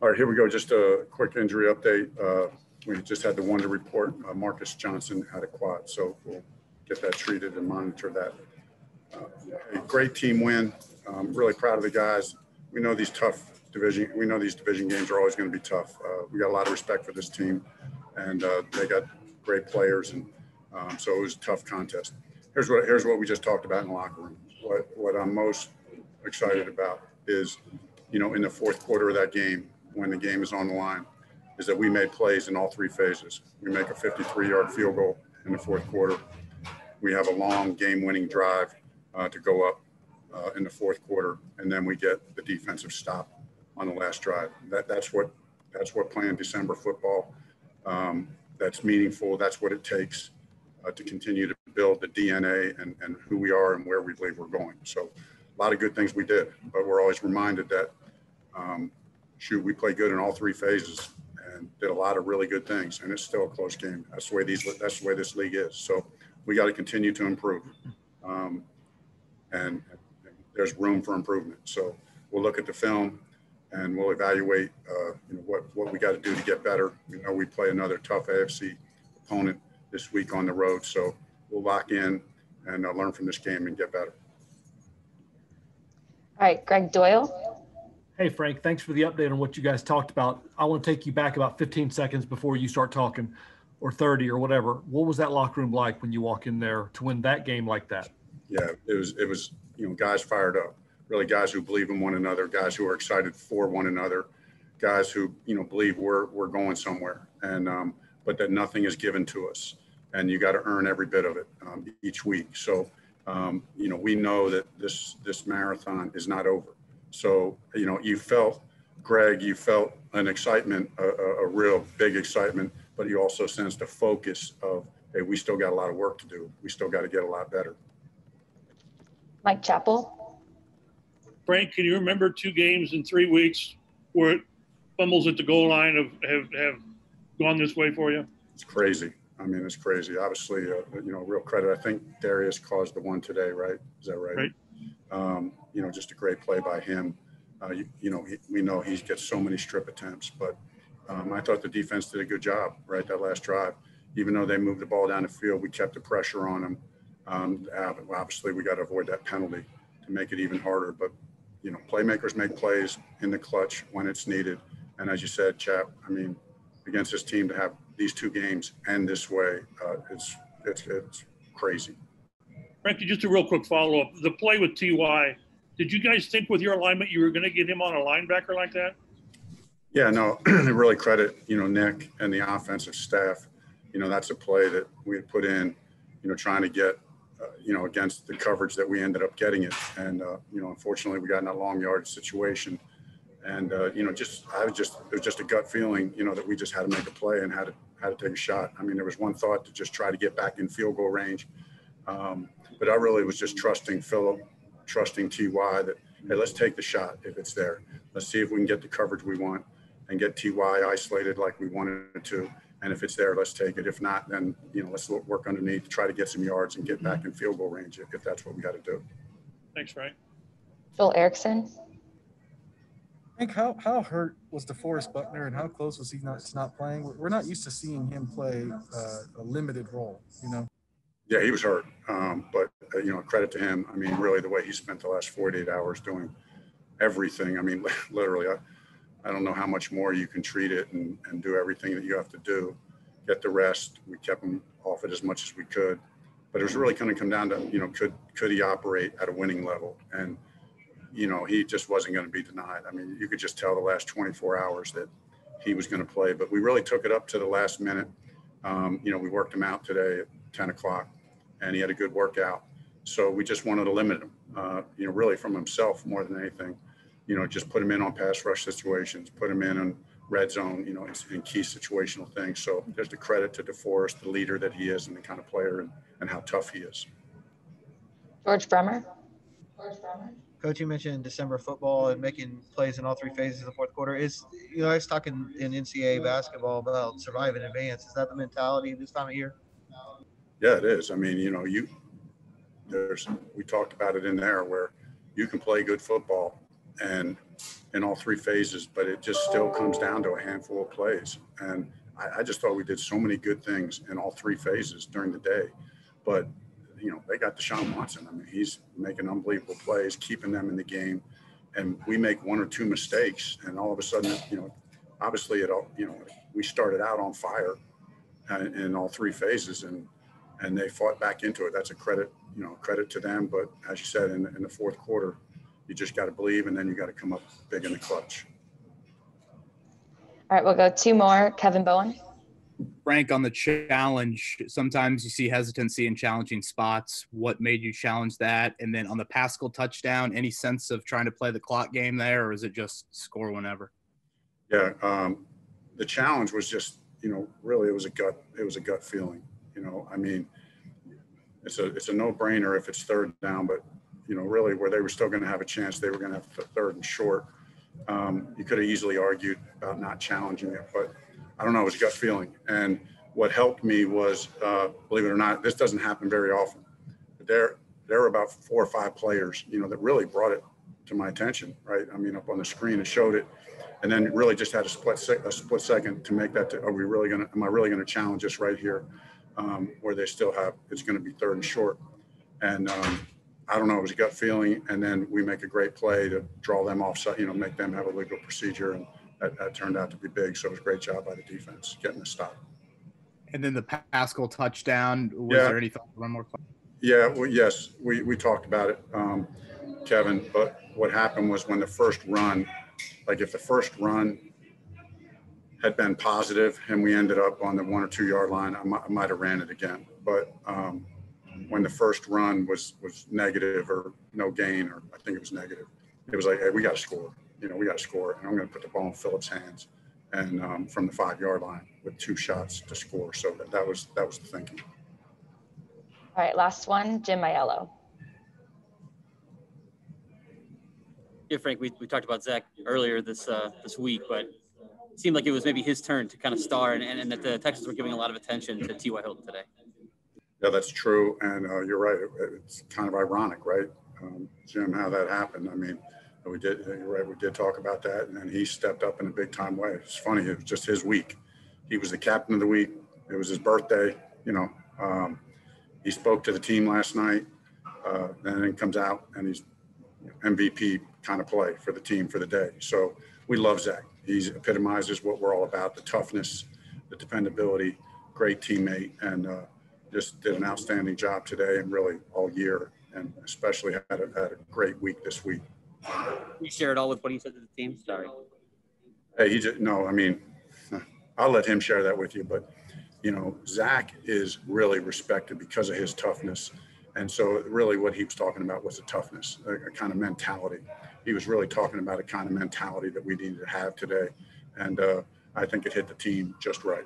All right, here we go. Just a quick injury update. Uh, we just had the one to report. Uh, Marcus Johnson had a quad, so we'll get that treated and monitor that. Uh, a great team win. Um, really proud of the guys. We know these tough division. We know these division games are always going to be tough. Uh, we got a lot of respect for this team, and uh, they got great players, and um, so it was a tough contest. Here's what here's what we just talked about in the locker room. What what I'm most excited about is, you know, in the fourth quarter of that game, when the game is on the line, is that we made plays in all three phases. We make a 53-yard field goal in the fourth quarter. We have a long game-winning drive uh, to go up uh, in the fourth quarter, and then we get the defensive stop on the last drive. That, that's what that's what playing December football. Um, that's meaningful. That's what it takes uh, to continue to build the DNA and, and who we are and where we believe we're going. So, a lot of good things we did, but we're always reminded that um, shoot, we played good in all three phases and did a lot of really good things, and it's still a close game. That's the way these that's the way this league is. So, we got to continue to improve, um, and, there's room for improvement. So, we'll look at the film and we'll evaluate uh, you know, what, what we got to do to get better. We know we play another tough AFC opponent this week on the road, so we'll lock in and uh, learn from this game and get better. All right, Greg Doyle. Hey, Frank, thanks for the update on what you guys talked about. I want to take you back about 15 seconds before you start talking, or 30 or whatever. What was that locker room like when you walk in there to win that game like that? Yeah, it was, it was, you know, guys fired up really guys who believe in one another, guys who are excited for one another, guys who you know believe we're we're going somewhere, and um, but that nothing is given to us, and you got to earn every bit of it um, each week. So um, you know we know that this this marathon is not over. So you know you felt, Greg, you felt an excitement, a, a, a real big excitement, but you also sensed a focus of hey, we still got a lot of work to do. We still got to get a lot better. Mike Chappell. Frank, can you remember two games in three weeks where fumbles at the goal line have, have, have gone this way for you? It's crazy. I mean, it's crazy. Obviously, uh, you know, real credit. I think Darius caused the one today, right? Is that right? Right. Um, you know, just a great play by him. Uh, you, you, know, he, we know he gets so many strip attempts, but um, I thought the defense did a good job, right? That last drive, even though they moved the ball down the field, we kept the pressure on them. Um, obviously, we got to avoid that penalty to make it even harder. But you know, playmakers make plays in the clutch when it's needed. And as you said, Chap, I mean, against this team to have these two games end this way, uh, it's, it's, it's crazy. Frankie, just a real quick follow up. The play with Ty, did you guys think with your alignment you were going to get him on a linebacker like that? Yeah, no, I really credit, you know, Nick and the offensive staff. You know, that's a play that we had put in, you know, trying to get uh, you know, against the coverage that we ended up getting it. And, uh, you know, unfortunately, we got in a long yard situation. And, uh, you know, just, I was just, it was just a gut feeling, you know, that we just had to make a play and had to, had to take a shot. I mean, there was one thought to just try to get back in field goal range. Um, but I really was just trusting Philip, trusting TY that, hey, let's take the shot if it's there. Let's see if we can get the coverage we want and get TY isolated like we wanted to and if it's there, let's take it. If not, then you know let's work underneath, try to get some yards and get back in field goal range if, if that's what we got to do. Thanks, Frank. Phil Erickson. Frank, how, how hurt was DeForest Buckner and how close was he not not playing? We're not used to seeing him play uh, a limited role, you know? Yeah, he was hurt, um, but uh, you know, credit to him. I mean, really, the way he spent the last 48 hours doing everything. I mean, literally, I, I don't know how much more you can treat it and, and do everything that you have to do. Get the rest. We kept him off it as much as we could, but it was really going to come down to you know could could he operate at a winning level and you know he just wasn't going to be denied. I mean you could just tell the last 24 hours that he was going to play, but we really took it up to the last minute. Um, you know we worked him out today at 10 o'clock, and he had a good workout. So we just wanted to limit him, uh, you know, really from himself more than anything you know, just put him in on pass rush situations, put him in on red zone, you know, in, in key situational things. So there's the credit to DeForest, the leader that he is and the kind of player and, and how tough he is. George Bremer. George Bremer. Coach, you mentioned December football and making plays in all three phases of the fourth quarter. Is you know, I was talking in NCAA basketball about survive in advance. Is that the mentality this time of year? Yeah, it is. I mean, you know, you there's we talked about it in there where you can play good football and in all three phases, but it just still comes down to a handful of plays. And I, I just thought we did so many good things in all three phases during the day. But, you know, they got Deshaun Watson. I mean, he's making unbelievable plays, keeping them in the game. And we make one or two mistakes, and all of a sudden, you know, obviously it all, you know, we started out on fire uh, in all three phases and and they fought back into it. That's a credit, you know, credit to them. But as you said, in, in the fourth quarter, you just got to believe, and then you got to come up big in the clutch. All right, we'll go two more. Kevin Bowen. Frank, on the challenge, sometimes you see hesitancy in challenging spots. What made you challenge that? And then on the Pascal touchdown, any sense of trying to play the clock game there, or is it just score whenever? Yeah, um, the challenge was just, you know, really it was a gut, it was a gut feeling. You know, I mean, it's a it's a no brainer if it's third down, but you know, really where they were still going to have a chance, they were going to have th- third and short. Um, you could have easily argued about not challenging it, but I don't know, it was gut feeling. And what helped me was, uh, believe it or not, this doesn't happen very often. There, there were about four or five players, you know, that really brought it to my attention. Right? I mean, up on the screen, it showed it, and then really just had a split a split second to make that. To, are we really going to? Am I really going to challenge this right here, um, where they still have? It's going to be third and short, and um, I don't know. It was a gut feeling, and then we make a great play to draw them off. You know, make them have a legal procedure, and that, that turned out to be big. So it was a great job by the defense getting the stop. And then the Pascal touchdown, was Yeah. there any thought run more clock? Yeah, well, yes, we, we talked about it, um, Kevin, but what happened was when the first run, like if the first run had been positive and we ended up on the one or two yard line, I might, I might have ran it again. But, um, when the first run was, was negative or no gain, or I think it was negative, it was like, hey, we got to score, you know, we got to score. And I'm going to put the ball in Philip's hands and, um, from the five yard line with two shots to score. So that, that was, that was the thinking. All right, last one. Jim Ayello. Yeah, Frank, we, we talked about Zach earlier this uh, this week, but it seemed like it was maybe his turn to kind of star, and, and, and that the Texans were giving a lot of attention to T.Y. Hilton today. Yeah, that's true. And uh, you're right. It, it's kind of ironic, right? Um, Jim, how that happened. I mean, we did, you're right. We did talk about that. And then he stepped up in a big time way. It's funny. It was just his week. He was the captain of the week. It was his birthday. You know, um, he spoke to the team last night. Uh, and then comes out and he's MVP kind of play for the team for the day. So we love Zach. He epitomizes what we're all about the toughness, the dependability, great teammate, and uh, just did an outstanding job today and really all year, and especially had a, had a great week this week. You share it all with what he said to the team. Sorry. Hey, he just no, I mean, I'll let him share that with you, but you know, Zach is really respected because of his toughness. And so, really, what he was talking about was a toughness, a, a kind of mentality. He was really talking about a kind of mentality that we needed to have today. And uh, I think it hit the team just right.